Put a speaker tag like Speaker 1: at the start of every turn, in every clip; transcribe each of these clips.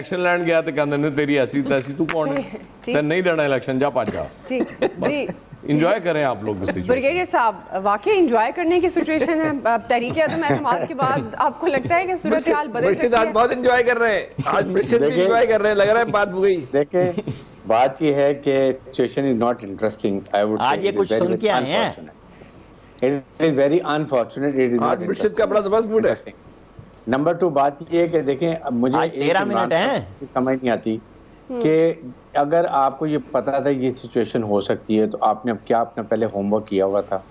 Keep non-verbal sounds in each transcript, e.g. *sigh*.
Speaker 1: Election land गया तो कहते ने तेरी ऐसी तो ऐसी तू कौन
Speaker 2: है?
Speaker 1: तेन तो नहीं देना इलेक्शन जा पाट जा।
Speaker 2: ठीक जी।
Speaker 1: इंजॉय करें आप लोग
Speaker 2: ब्रिगेडियर साहब वाकई इंजॉय करने की सिचुएशन है तरीके आदम तो एतमाद के बाद आपको लगता है कि सूरत हाल बदल सकती है?
Speaker 3: बहुत इंजॉय कर रहे हैं। आज भी इंजॉय कर रहे हैं लग रहा है बात हो गई।
Speaker 4: देखें बात ये है कि situation is not interesting I would
Speaker 5: आज ये कुछ सुन के आए हैं।
Speaker 4: It is very unfortunate it is not
Speaker 3: interesting का ज़बरदस्त मूड है।
Speaker 4: नंबर टू बात ये है कि देखें मुझे
Speaker 5: आज
Speaker 4: एक
Speaker 5: 13
Speaker 4: इमरान
Speaker 5: मिनट हैं।
Speaker 4: समझ नहीं आती कि अगर आपको ये पता था ये सिचुएशन हो सकती है तो आपने अब क्या अपना पहले होमवर्क किया हुआ था?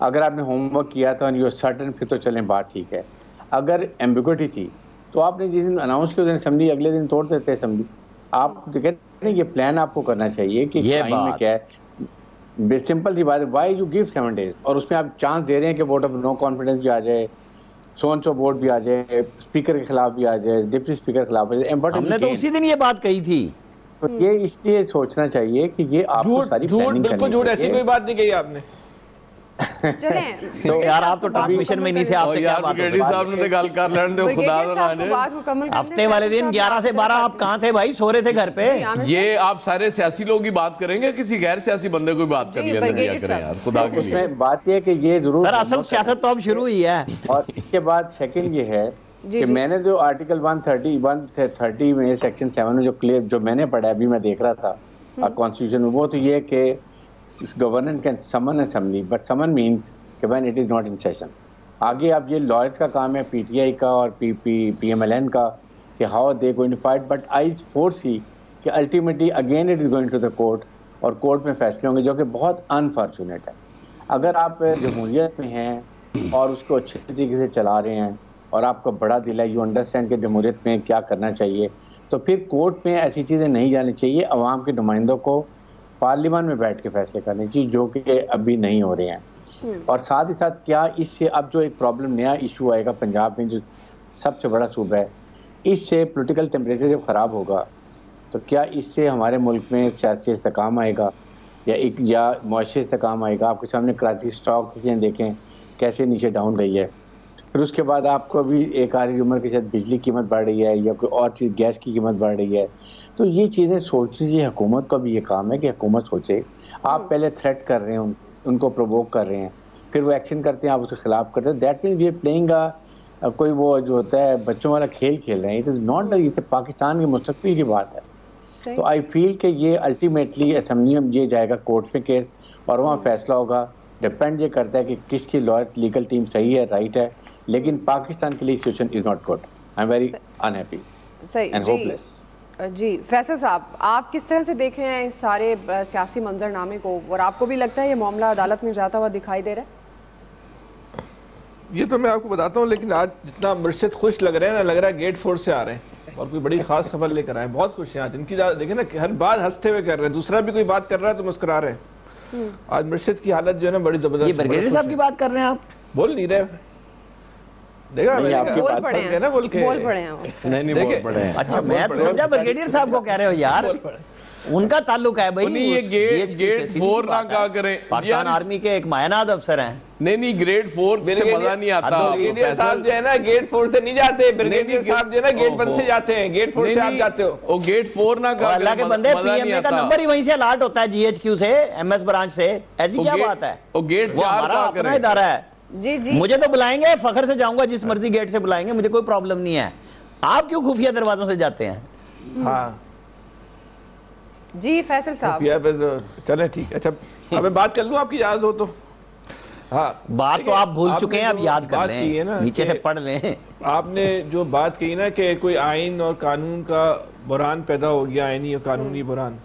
Speaker 4: अगर आपने होमवर्क किया था यू सर्टन फिर तो चलें बात ठीक है। अगर एम्बिगुटी थी तो आपने जिस दिन अनाउंस किया उस दिन अगले दिन तोड़ देते असम्बली आप तो कहते हैं ये प्लान आपको करना चाहिए कि
Speaker 5: ये
Speaker 4: टाइम में क्या है। सिंपल सी बात है why you give seven days और उसमें आप चांस दे रहे हैं कि वोट ऑफ़ नो कॉन्फिडेंस भी आ जाए। सोन सो बोर्ड भी आ जाए स्पीकर के खिलाफ भी आ जाए डिप्टी स्पीकर के खिलाफ आ
Speaker 5: हमने तो उसी दिन ये बात कही थी।
Speaker 4: तो ये इसलिए सोचना चाहिए कि ये आपको सारी प्लानिंग करनी
Speaker 3: चाहिए ऐसी कोई बात नहीं कही आपने।
Speaker 4: तो
Speaker 5: यार आप तो ट्रांसमिशन में नहीं थे आपसे क्या
Speaker 1: यार
Speaker 5: बात
Speaker 1: साहब ने तो गल कर लेने दो खुदा
Speaker 5: हफ़्ते वाले दिन 11 से 12 आप कहाँ थे भाई? सो रहे थे घर पे।
Speaker 1: ये आप सारे सियासी लोग ही बात करेंगे किसी गैर सियासी बंदे को भी बात कर लिया दिया करें यार खुदा के लिए।
Speaker 4: बात ये है कि ये ज़रूर
Speaker 5: सर असल सियासत तो अब शुरू हुई है।
Speaker 4: और इसके बाद सेकंड ये है कि मैंने जो आर्टिकल 130 130 में सेक्शन 7 में जो क्लियर जो मैंने पढ़ा अभी मैं देख रहा था कॉन्स्टिट्यूशन में वो तो ये है कि governor can summon assembly but summon means कि when it is not in session आगे अब ये लॉयर्स का काम है पीटीआई का और P P P M L N का, कि how they going to fight but I foresee कि ultimately again it is going to the court और कोर्ट में फैसले होंगे, जो कि बहुत अनफॉर्चुनेट है। अगर आप जमहूरियत में हैं और उसको अच्छे तरीके से चला रहे हैं और आपका बड़ा दिल है यू अंडरस्टैंड कि जमहूरियत में क्या करना चाहिए तो फिर कोर्ट में ऐसी चीज़ें नहीं जानी चाहिए अवाम के नुमाइंदों को पार्लियामान में बैठ के फैसले करने चाहिए जो कि अभी नहीं हो रहे हैं। और साथ ही साथ क्या इससे अब जो एक प्रॉब्लम नया इशू आएगा पंजाब में जो सबसे बड़ा सूबा है इससे पोलिटिकल टेम्परेचर जब ख़राब होगा तो क्या इससे हमारे मुल्क में सियासी इस्तेकाम आएगा? या एक या मुआशी इस्तेकाम आएगा? आपके सामने कराची स्टॉक देखें कैसे नीचे डाउन गई है? फिर उसके बाद आपको अभी एक आ रही उम्र के साथ बिजली कीमत बढ़ रही है या कोई और चीज़ गैस की कीमत बढ़ रही है। तो ये चीज़ें सोच लीजिए हुकूमत का भी ये काम है कि हुकूमत सोचे। आप पहले थ्रेट कर रहे हैं उन, उनको प्रोवोक कर रहे हैं फिर वो एक्शन करते हैं आप उसके खिलाफ करते हैं। दैट मीन वी प्लेइंग कोई वो जो होता है बच्चों वाला खेल खेल रहे हैं। इट इज़ नॉट ये पाकिस्तान के मुस्तकबिल की बात है। तो आई फील कि ये अल्टीमेटली असम्बली में ये जाएगा कोर्ट में केस और वहाँ फैसला होगा। डिपेंड ये करता है कि किसकी लॉयर लीगल टीम सही है राइट है। लेकिन पाकिस्तान के लिए situation is not good I am very unhappy
Speaker 2: सही
Speaker 4: एंड होपलेस
Speaker 2: जी फैसल साहब आप किस तरह से देख रहे हैं इस सारे सियासी मंजरनामे को? और आपको भी लगता है ये मामला अदालत में जाता हुआ दिखाई दे रहा है?
Speaker 3: ये तो मैं आपको बताता हूँ लेकिन आज जितना मुर्शिद खुश लग रहे हैं ना लग रहा है गेट फोर से आ रहे हैं और कोई बड़ी खास खबर लेकर आए बहुत खुश हैं आज। इनकी देखे ना हर बात हँसते हुए कर रहे हैं। दूसरा भी कोई बात कर रहा है तो मुस्कुरा रहे हैं। आज मुर्शिद की हालत जो है ना बड़ी ज़बरदस्त
Speaker 5: साहब की बात कर रहे हैं आप?
Speaker 3: बोल नहीं रहे। देखा
Speaker 4: नहीं, आपकी
Speaker 3: कहा,
Speaker 2: बोल
Speaker 4: बात
Speaker 2: पड़े
Speaker 3: फ़र्क है ना बोल
Speaker 2: हैं
Speaker 3: के।
Speaker 2: बोल पड़े हैं
Speaker 1: नहीं नहीं
Speaker 3: देखिए,
Speaker 1: बहुत हैं।
Speaker 5: अच्छा मैं तो समझा ब्रिगेडियर साहब को कह रहे हो यार। उनका ताल्लुक है भाई
Speaker 1: ये गेट- फोर ना कहा करें।
Speaker 5: पाकिस्तान आर्मी के एक मायनाद अफसर हैं।
Speaker 1: नहीं नहीं ग्रेड फोर से मज़ा नहीं आता
Speaker 3: ब्रिगेडियर साहब जो है ना गेट फोर से नहीं जाते ब्रिगेडियर साहब जो है ना गेट वन से जाते हैं गेट फोर से आप जाते हो।
Speaker 1: वो गेट फोर ना कहा
Speaker 5: अल्लाह के बंदे पीएमए का नंबर ही वहीं से अलॉट होता है जीएचक्यू से एमएस ब्रांच से ऐसी क्या बात है?
Speaker 1: वो गेट चार का
Speaker 5: अपना इदारा है।
Speaker 2: जी जी।
Speaker 5: मुझे तो बुलाएँगे फखर से जाऊँगा जिस मर्ज़ी गेट से बुलाएँगे मुझे कोई प्रॉब्लम नहीं है। आप क्यों खुफिया दरवाजों से जाते हैं?
Speaker 3: हाँ।
Speaker 2: जी फैसल साहब।
Speaker 3: चले ठीक है अच्छा अब मैं बात कर लूँ आपकी याद हो तो। हाँ
Speaker 5: बात तो आप भूल चुके हैं अब याद कर
Speaker 3: है ना
Speaker 5: लें नीचे से पढ़ लें।
Speaker 3: आपने जो बात कही ना कि कोई आइन और कानून का बुरान पैदा हो गया आइनी और कानूनी बुरान।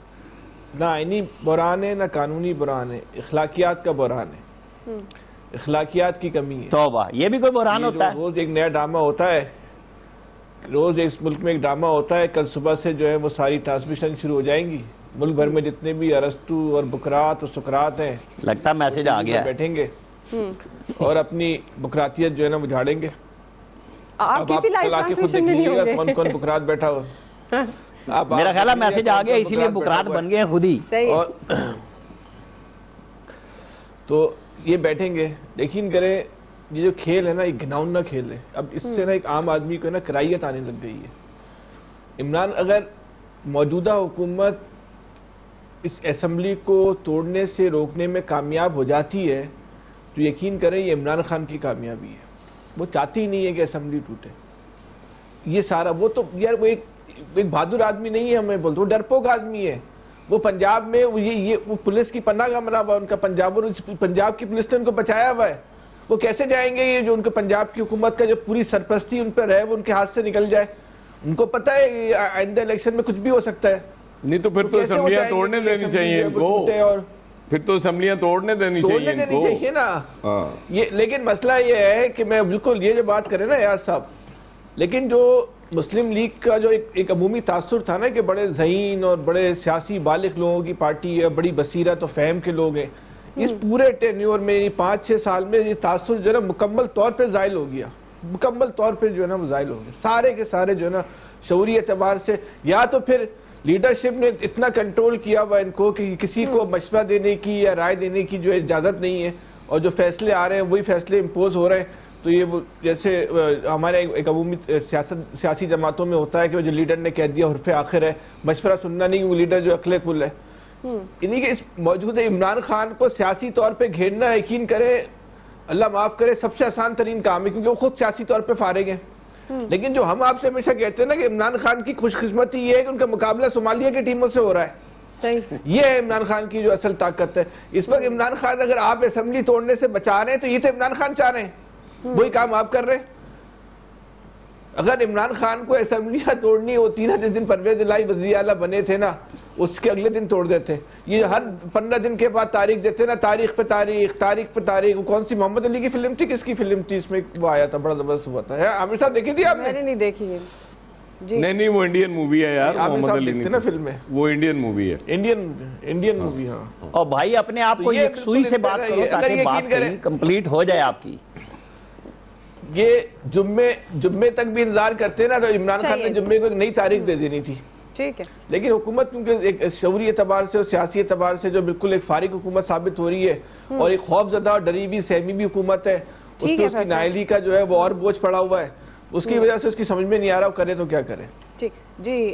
Speaker 3: ना आइनी बुरान है ना कानूनी बुरान है इखलाकियात का बुरान है। इखलाकियात की कमी है।
Speaker 5: तौबा ये भी कोई बुरहान होता है?
Speaker 3: रोज एक नया ड्रामा होता है। रोज इस मुल्क में एक ड्रामा होता है कल सुबह से जो है वो सारी ट्रांसमिशन शुरू हो जाएँगी। मुल्क भर में जितने भी अरस्तु और बुकरात और सुकरात हैं
Speaker 5: लगता मैसेज आ गया
Speaker 3: बैठेंगे और अपनी बुकरातियत जो है ना उजाड़ेंगे।
Speaker 2: आप किसी लाइव
Speaker 3: चला के खुद
Speaker 2: ट्रांसमिशन में नहीं होंगे।
Speaker 3: कौन कौन बुकरात बैठा हो। आप
Speaker 5: मेरा ख्याल है मैसेज आ गया इसीलिए बुकरात बन गए खुद ही।
Speaker 3: और *clears throat* तो ये बैठेंगे यकीन करें ये जो खेल है ना एक घिनौना खेल है। अब इससे ना एक आम आदमी को ना कराइयत आने लग गई है। इमरान अगर मौजूदा हुकूमत इस असम्बली को तोड़ने से रोकने में कामयाब हो जाती है तो यकीन करें ये इमरान खान की कामयाबी है। वो चाहती ही नहीं है कि असम्बली टूटे। ये सारा वो तो यार वो एक एक बहादुर आदमी नहीं है हमें बोलते वो डरपोक आदमी है। वो पंजाब में वो ये ये वो पुलिस की पन्ना का मना हुआ उनका पंजाब और पंजाब की पुलिस ने उनको बचाया हुआ है। वो कैसे जाएँगे ये जो उनके पंजाब की हुकूमत का जो पूरी सरपरस्ती उन पर है वो उनके हाथ से निकल जाए? उनको पता है आइंदा इलेक्शन में कुछ भी हो सकता है।
Speaker 1: नहीं तो फिर तो
Speaker 3: कैसे
Speaker 1: असम्बलियाँ तोड़ने देनी चाहिए इनको।
Speaker 3: और
Speaker 1: फिर तो असम्बलियाँ तोड़ने देनी चाहिए
Speaker 3: देनी चाहिए
Speaker 1: इनको
Speaker 3: ना।
Speaker 1: हाँ।
Speaker 3: ये लेकिन मसला ये है कि मैं बिल्कुल ये जो बात करें ना यार साहब लेकिन जो मुस्लिम लीग का जो एक, एक अमूमी तासुर था ना कि बड़े जहीन और बड़े सियासी बालिक लोगों की पार्टी है बड़ी बसीरत और फहम के लोग हैं। इस पूरे टेन्योर में पाँच छः साल में ये तासुर जो है ना मुकम्मल तौर पर जायल हो गया। मुकम्मल तौर पर जो है ना वो जायल हो गया। सारे के सारे जो है ना शौरी एतबार से या तो फिर लीडरशिप ने इतना कंट्रोल किया हुआ इनको कि किसी को मशवरा देने की या राय देने की जो इजाज़त नहीं है और जो फैसले आ रहे हैं वही फैसले इम्पोज हो रहे हैं। तो ये वो जैसे हमारे एक- अमूमी सियासत सियासी जमातों में होता है कि वो जो लीडर ने कह दिया हरफ आखिर है मशवरा सुनना नहीं वो लीडर जो अकले कुल है। इन्हीं के इस मौजूद इमरान खान को सियासी तौर पे घेरना यकीन करे अल्लाह माफ़ करे सबसे आसान तरीन काम है क्योंकि वो खुद सियासी तौर पर फारिग हैं। लेकिन जो हम आपसे हमेशा कहते हैं ना कि इमरान खान की खुशकिस्मती ये है कि उनका मुकाबला सोमालिया की टीमों से हो रहा है।
Speaker 2: सही।
Speaker 3: ये है इमरान खान की जो असल ताकत है। इस वक्त इमरान खान अगर आप असेंबली तोड़ने से बचा रहे हैं तो ये तो इमरान खान चाह रहे हैं। वही काम आप कर रहे हैं? अगर इमरान खान को असेंबलियाँ तोड़नी होती ना जिस दिन परवेज इलाही वजी आला बने थे ना उसके अगले दिन तोड़ देते। ये हर पंद्रह दिन के बाद तारीख देते ना तारीख पे तारीख तारीख पे तारीख। वो कौन सी मोहम्मद अली की फ़िल्म थी? किसकी फ़िल्म थी? इसमें वो आया था बड़ा ज़बरदस्त हुआ था। आमिर साहब देखी थी आपने?
Speaker 2: मैंने नहीं देखी है जी।
Speaker 1: नहीं नहीं वो इंडियन मूवी है यार मोहम्मद अली
Speaker 3: ना। फ़िल्में?
Speaker 1: वो इंडियन मूवी है।
Speaker 3: इंडियन इंडियन मूवी हाँ।
Speaker 5: और भाई अपने आप
Speaker 3: तो
Speaker 5: को
Speaker 3: ये
Speaker 5: एक सुई से बात करो ताकि बात कंप्लीट हो जाए आपकी।
Speaker 3: ये जुम्मे जुम्मे तक भी इंतज़ार करते ना तो इमरान खान ने जुम्मे को एक नई तारीख दे देनी थी।
Speaker 2: ठीक है।
Speaker 3: लेकिन हुकूमत क्योंकि एक शौरी एतबार से और सियासी एतबार से जो बिल्कुल एक फारिग हुकूमत साबित हो रही है और एक खौफजदा और डरी भी सहमी भी हुकूमत है उसकी
Speaker 2: उसकी।
Speaker 3: नायली का जो है वो और बोझ पड़ा हुआ है। उसकी वजह से उसकी समझ में नहीं आ रहा वो करे तो क्या करे।
Speaker 2: ठीक। जी।